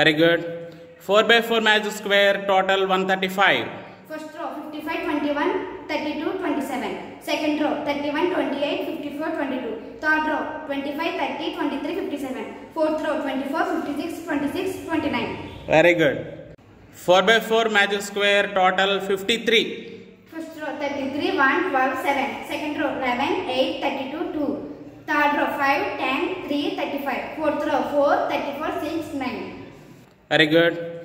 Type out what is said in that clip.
very good 4 by 4 match square total 135 first row 55 21 32 27 second row 31 28 54 22 third row 25 30 23 57 fourth row 24 56 26 29 very good 4 by 4 match square total 53 first row 33 1 12 7 second row 11 8 32 2 third row 5 10 3 35 fourth row 4 34 6 very good